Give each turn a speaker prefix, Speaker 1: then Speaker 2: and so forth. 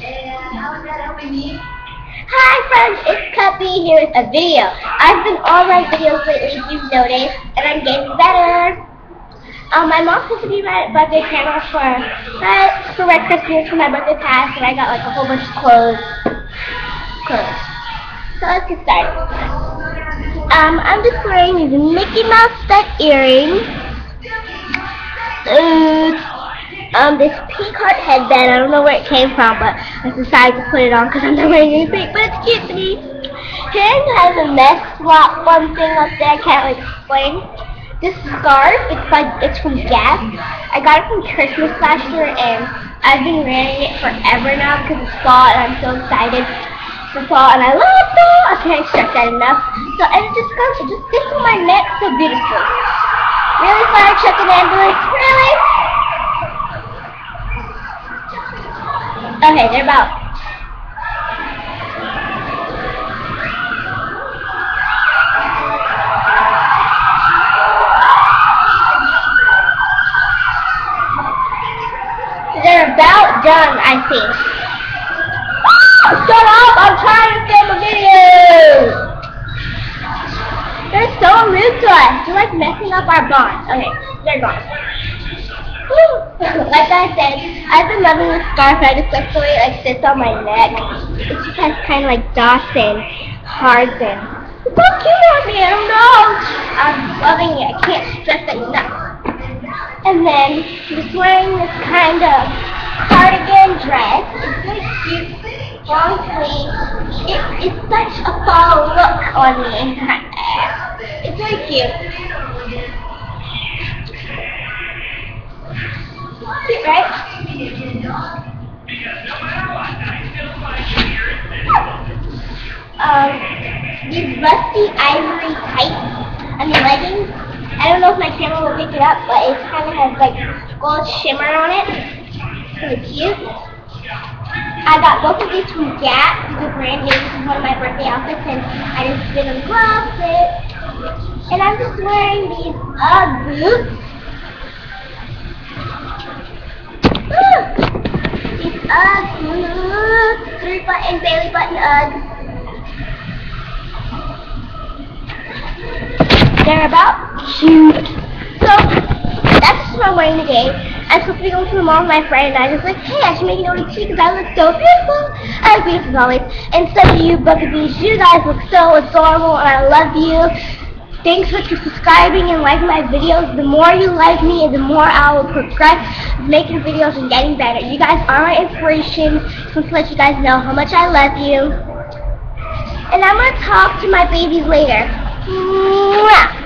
Speaker 1: Hi friends, it's Cupii here with a video. I've been on my videos lately, you've noticed, and I'm getting better. Um, my mom took me my birthday camera for uh, for Red Christmas for my birthday pass, and I got like a whole bunch of clothes. Clothes. So let's get started. Um, I'm just wearing these Mickey Mouse stud earrings. Uh, um, this pink heart headband. I don't know where it came from, but I decided to put it on because I'm not wearing anything, but it's cute to me. Here has a mess swap one thing up there. I can't explain. This scarf, it's by, it's from Gap. I got it from Christmas last year, and I've been wearing it forever now because it's fall, and I'm so excited for fall, and I love fall. I can't stress that enough. So, and it just goes, it just fits on my neck so beautifully. Really, fire truck and ambulance? Okay, they're about. They're about done, I think. Oh, shut up! I'm trying to film a video! They're so rude to us. They're like messing up our bond. Okay, they're gone. like I said, I've been loving this scarf. I just like the way it like sits on my neck. It just has kind of like dots and hearts and it's so cute on me. I don't know. I'm loving it. I can't stress it enough. And then just wearing this kind of cardigan dress. It's really cute, long sleeve. It, it's such a fall look on me. It's really cute. Right? Um, these rusty ivory tights and the leggings. I don't know if my camera will pick it up, but it kind of has like gold shimmer on it. Really cute. I got both of these from Gap. Are brand new. This is one of my birthday outfits, and I just didn't love it. And I'm just wearing these Ugg boots. Button, Bailey button Uggs. They're about cute. So that's what I'm wearing today. I'm supposed to be going to the mall with my friend, and I was like, hey, I should make over to because I look so beautiful. I look beautiful as always. And so do you buggabees, you guys look so adorable, and I love you. Thanks for subscribing and liking my videos. The more you like me, the more I will progress making videos and getting better. You guys are my inspiration. Just to let you guys know how much I love you. And I'm going to talk to my babies later. Mwah.